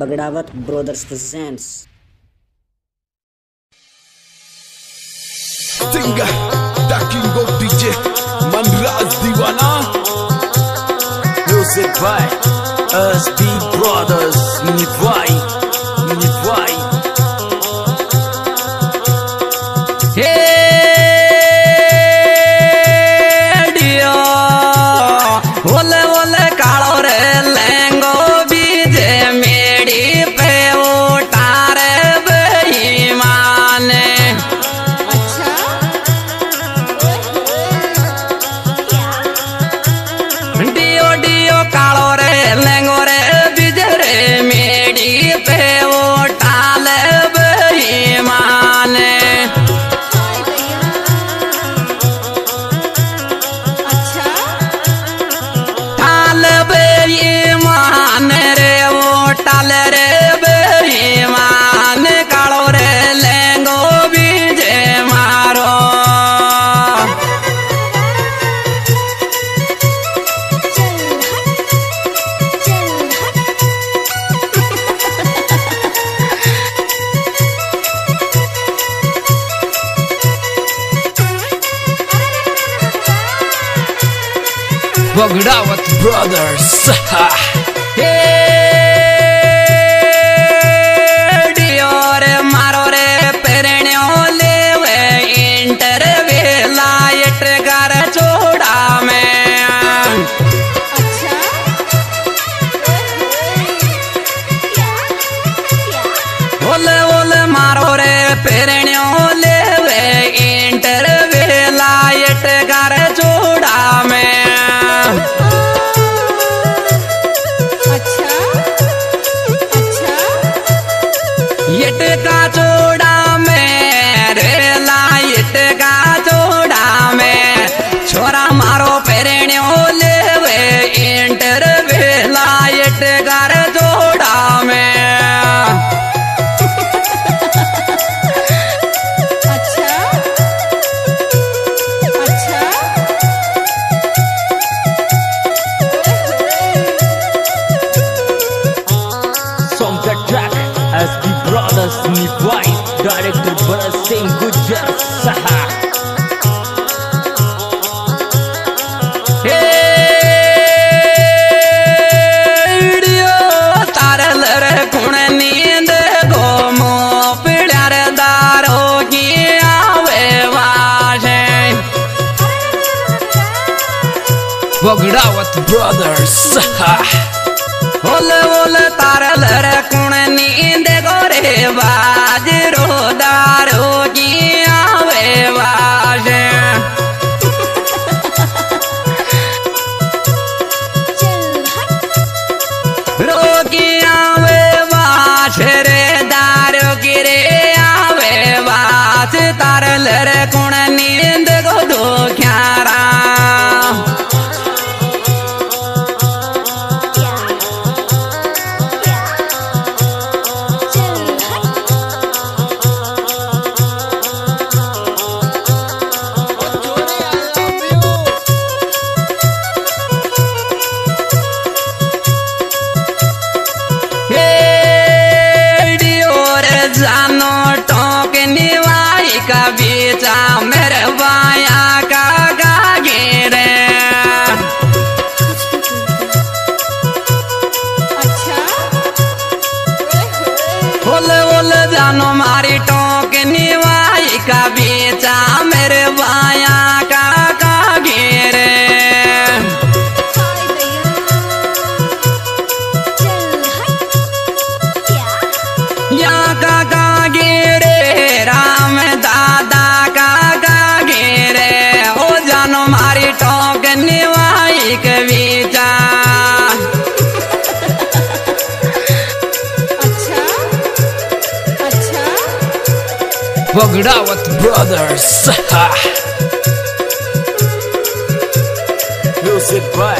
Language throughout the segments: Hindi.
Bagdawat brothers presents singer of DJ Manraj Deewana music by brothers Niwai Bogdavat Brothers. கூட்டு காசோட Akbar Singh Gujar Saha Bogdawat Brothers Ole ole tara lare kune ni de gore ba I know Bogdawat Brothers. Music by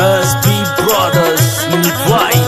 SB Brothers in White.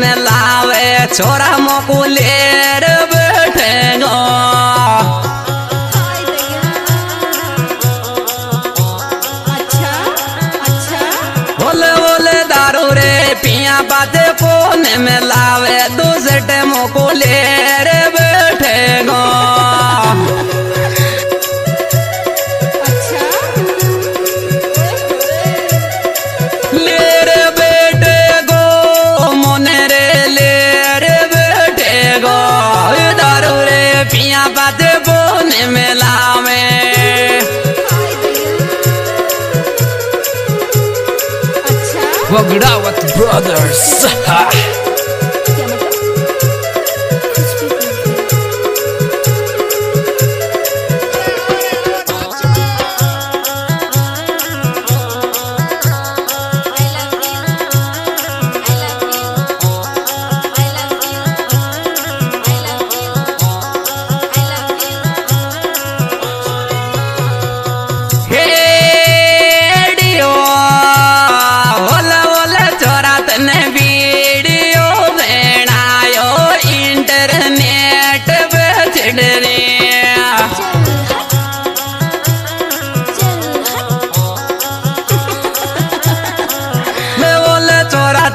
में लावे छोरा मोकुलेर बैठे गो पिया बात कोने में लावे दूसरे मोको Bogdavat Brothers.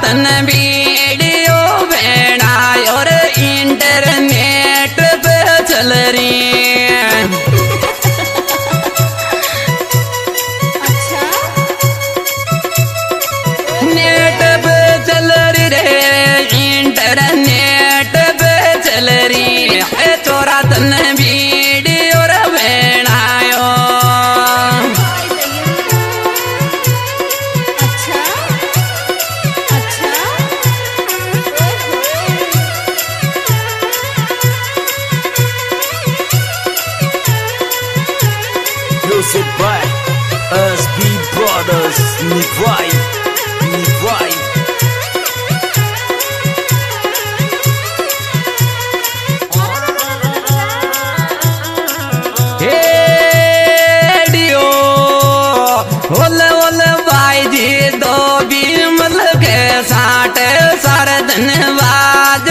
the be. भाई जी दो बीम साठ सारे धन्यवाद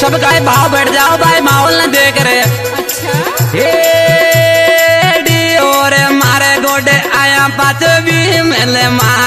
सब गाय भाव बैठ जाओ भाई माहौल न देख रहे अच्छा। मारे गोडे आया पाच भी मेले मार।